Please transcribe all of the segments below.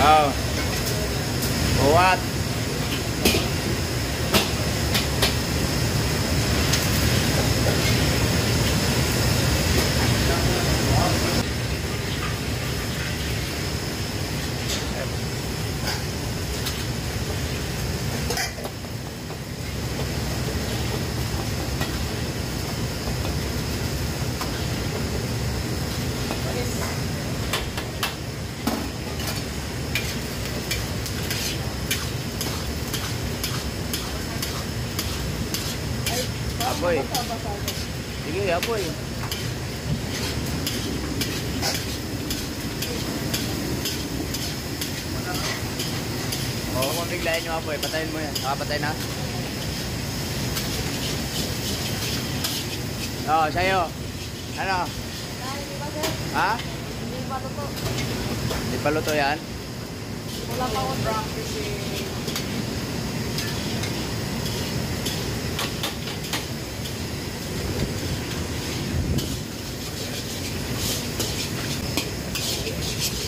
Oh. What? Apoy. Sige, apoy. Oo, kung biglayan nyo apoy, patayin mo yan. Nakapatay na? Oo, sa'yo. Ano? Hindi? Ha? Hindi ba to? Di pa luto yan? Wala pa ako drunk.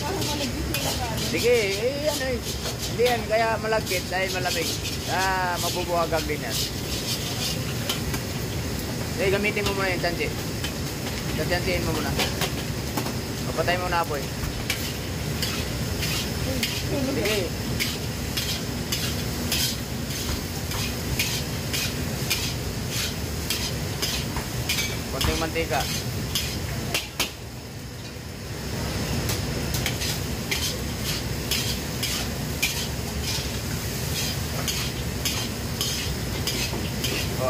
Parang malagit na yung kanin. Sige, eh, ano eh. Hindi yan, kaya malagkit dahil malamig. Ah, mabubuhagag din yan. Sige, gamitin mo muna yung tansi. Tansihin mo muna. Papatay mo na apoy. Sige. Konting mantika. O,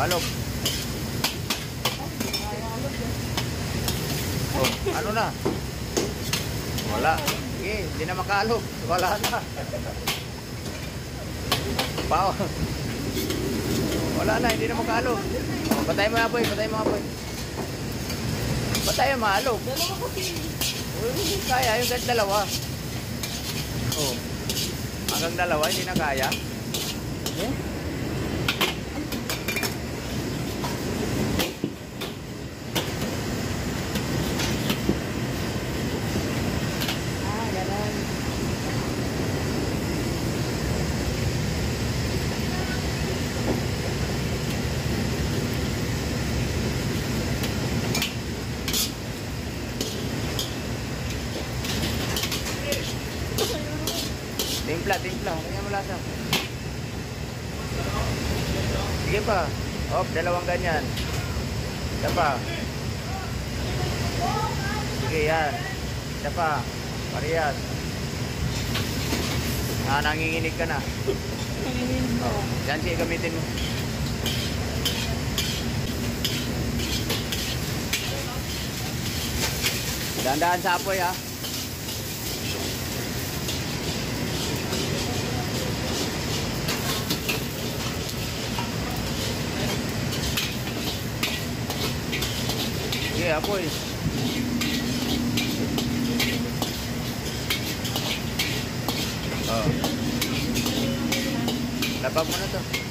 alog. O, ano na? Wala. Sige, hindi na makaalog. Wala na. Pao. Wala na, hindi na makaalog. O, patay mo apoy, patay mo apoy. Patay mo maalog. Dalawa kasi. O, hindi kaya, yung kahit dalawa. O, hanggang dalawa, hindi na kaya. Eh? Timpla, timpla. Kanya mo lasa. Sige pa. Hop, dalawang ganyan. Isa pa. Sige, yan. Isa pa. Parehas. Ah, nanginginig ka na. Kaninin mo. Oh, yan siya gamitin mo. Dahan-dahan sa apoy ha. Sige, apoy. Oh. Labag mo na to.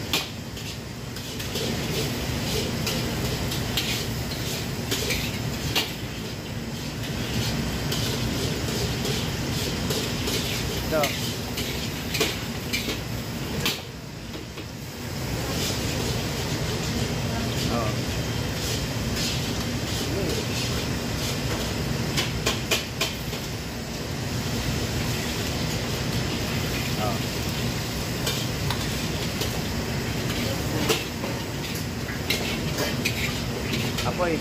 Apoy.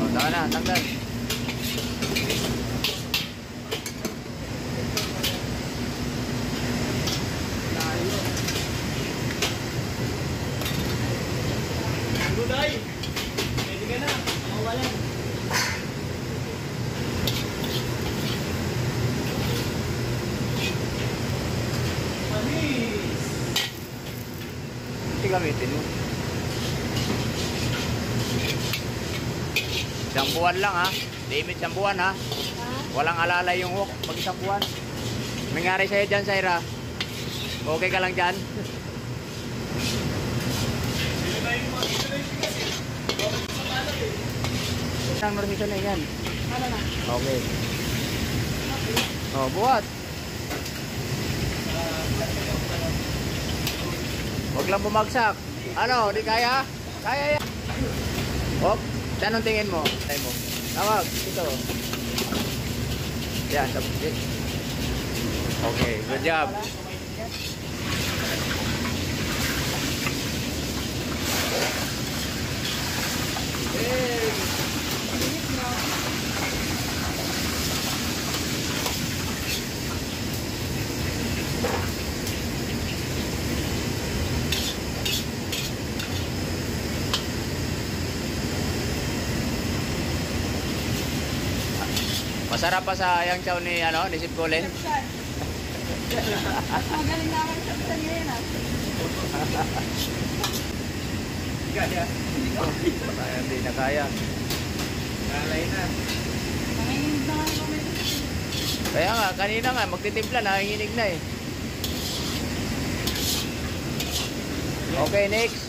Oh, taka na, tanggal. Gulay! Pwede ka na. Mawalan. Hindi gamitin mo. Isang buwan lang ha. Limit isang buwan ha. Walang alalay yung hook pag isang buwan. Nangyari sa'yo dyan, Saira. Okay ka lang dyan? Isang normisyon na yan. Ano? Okay. Oh, buhat. Huwag lang bumagsak. Ano, di kaya? Kaya yan. Hop, anong tingin mo? Tayo mo. Tawag, ito. Yan, tapos. Okay, good job. Masarap pa sa yang chow ni ano, ni Sip Colin. Magaling na akong sapsan ngayon ah. Kaya. Hindi na kaya. Na. Na kami. Kaya nga, kanina nga, magtitimpla, nanginginig na eh. Okay, next.